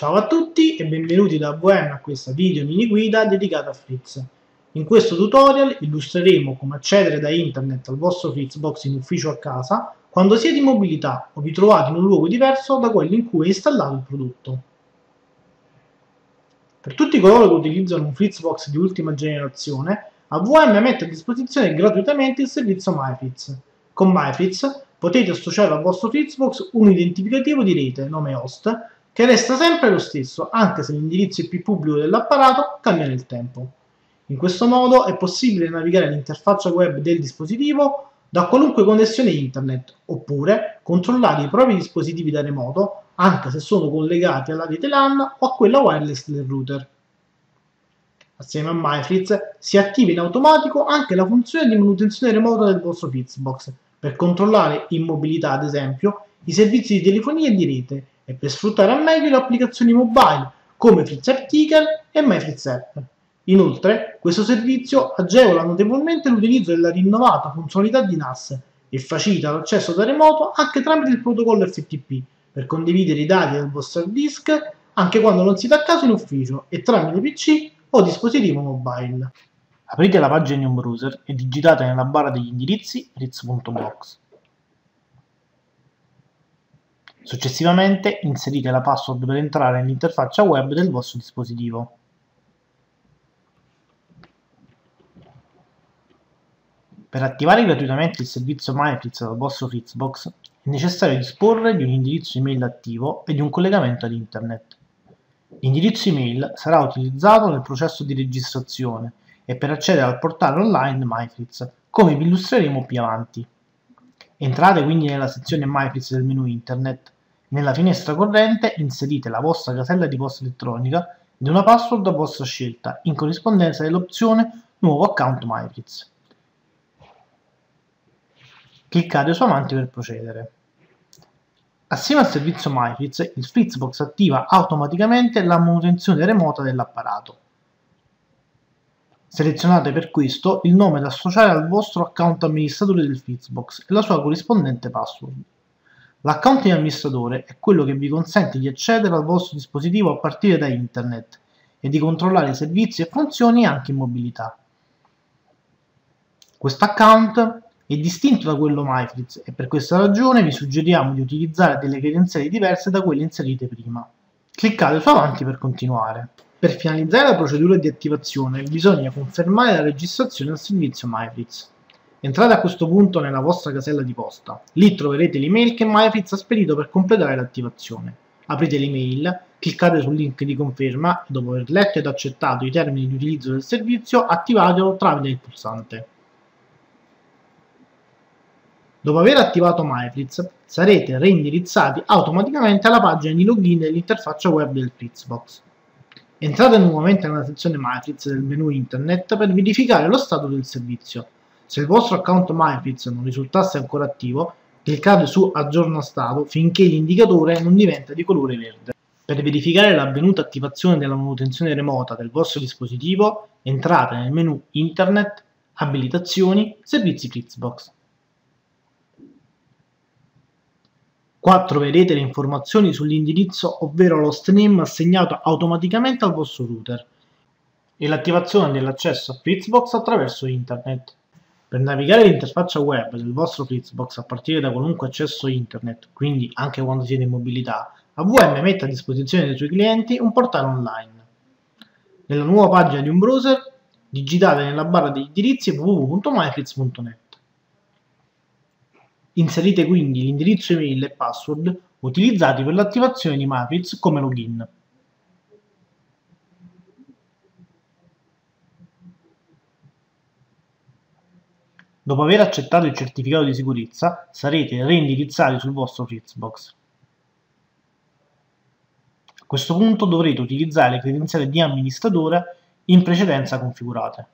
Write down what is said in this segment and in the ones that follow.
Ciao a tutti e benvenuti da VM a questa video mini guida dedicata a Fritz. In questo tutorial illustreremo come accedere da internet al vostro Fritzbox in ufficio a casa quando siete in mobilità o vi trovate in un luogo diverso da quello in cui è installato il prodotto. Per tutti coloro che utilizzano un Fritzbox di ultima generazione, AVM mette a disposizione gratuitamente il servizio MyFritz. Con MyFritz potete associare al vostro Fritzbox un identificativo di rete, nome host, che resta sempre lo stesso anche se l'indirizzo IP pubblico dell'apparato cambia nel tempo. In questo modo è possibile navigare all'interfaccia web del dispositivo da qualunque connessione internet oppure controllare i propri dispositivi da remoto anche se sono collegati alla rete LAN o a quella wireless del router. Assieme a MyFritz si attiva in automatico anche la funzione di manutenzione remota del vostro Fritzbox per controllare in mobilità ad esempio i servizi di telefonia e di rete e per sfruttare al meglio le applicazioni mobile come Fritz Article e MyFritz App. Inoltre, questo servizio agevola notevolmente l'utilizzo della rinnovata funzionalità di NAS e facilita l'accesso da remoto anche tramite il protocollo FTP per condividere i dati del vostro hard disk anche quando non siete a casa in ufficio e tramite PC o dispositivo mobile. Aprite la pagina di un browser e digitate nella barra degli indirizzi ritz.box. Successivamente inserite la password per entrare nell'interfaccia web del vostro dispositivo. Per attivare gratuitamente il servizio MyFritz dal vostro Fritzbox è necessario disporre di un indirizzo email attivo e di un collegamento ad internet. L'indirizzo email sarà utilizzato nel processo di registrazione e per accedere al portale online MyFritz, come vi illustreremo più avanti. Entrate quindi nella sezione MyFritz del menu internet. Nella finestra corrente inserite la vostra casella di posta elettronica ed una password a vostra scelta in corrispondenza dell'opzione Nuovo account MyFritz. Cliccate su Avanti per procedere. Assieme al servizio MyFritz, il Fritzbox attiva automaticamente la manutenzione remota dell'apparato. Selezionate per questo il nome da associare al vostro account amministratore del Fritzbox e la sua corrispondente password. L'account di amministratore è quello che vi consente di accedere al vostro dispositivo a partire da internet e di controllare servizi e funzioni anche in mobilità. Questo account è distinto da quello MyFritz e per questa ragione vi suggeriamo di utilizzare delle credenziali diverse da quelle inserite prima. Cliccate su Avanti per continuare. Per finalizzare la procedura di attivazione bisogna confermare la registrazione al servizio MyFritz. Entrate a questo punto nella vostra casella di posta. Lì troverete l'email che MyFritz ha spedito per completare l'attivazione. Aprite l'email, cliccate sul link di conferma e dopo aver letto ed accettato i termini di utilizzo del servizio attivatelo tramite il pulsante. Dopo aver attivato MyFritz, sarete reindirizzati automaticamente alla pagina di login dell'interfaccia web del Fritzbox. Entrate nuovamente nella sezione MyFritz del menu internet per verificare lo stato del servizio. Se il vostro account MyFritz non risultasse ancora attivo, cliccate su Aggiorna stato finché l'indicatore non diventa di colore verde. Per verificare l'avvenuta attivazione della manutenzione remota del vostro dispositivo, entrate nel menu Internet, Abilitazioni, Servizi Fritzbox. Qua troverete le informazioni sull'indirizzo ovvero lo stream assegnato automaticamente al vostro router e l'attivazione dell'accesso a Fritzbox attraverso internet. Per navigare l'interfaccia web del vostro Fritzbox a partire da qualunque accesso internet, quindi anche quando siete in mobilità, AVM mette a disposizione dei suoi clienti un portale online. Nella nuova pagina di un browser digitate nella barra degli indirizzi www.myfritz.net. Inserite quindi l'indirizzo email e password utilizzati per l'attivazione di Matrix come login. Dopo aver accettato il certificato di sicurezza, sarete reindirizzati sul vostro Fritzbox. A questo punto dovrete utilizzare le credenziali di amministratore in precedenza configurate.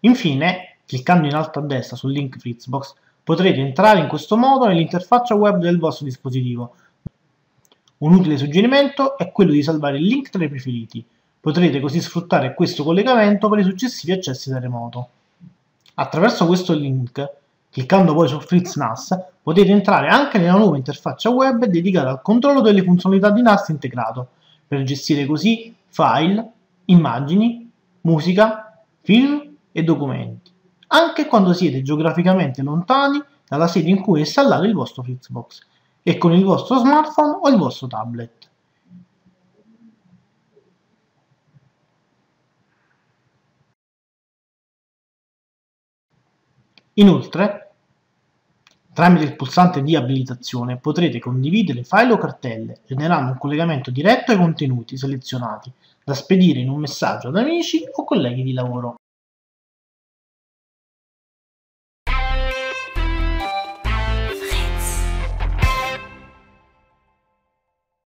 Infine, Cliccando in alto a destra sul link Fritzbox potrete entrare in questo modo nell'interfaccia web del vostro dispositivo. Un utile suggerimento è quello di salvare il link tra i preferiti. Potrete così sfruttare questo collegamento per i successivi accessi da remoto. Attraverso questo link Cliccando poi su Fritz NAS potete entrare anche nella nuova interfaccia web dedicata al controllo delle funzionalità di NAS integrato, per gestire così file, immagini, musica, film e documenti, anche quando siete geograficamente lontani dalla sede in cui è installato il vostro Fritzbox e con il vostro smartphone o il vostro tablet. Inoltre, tramite il pulsante di abilitazione potrete condividere file o cartelle, generando un collegamento diretto ai contenuti selezionati da spedire in un messaggio ad amici o colleghi di lavoro.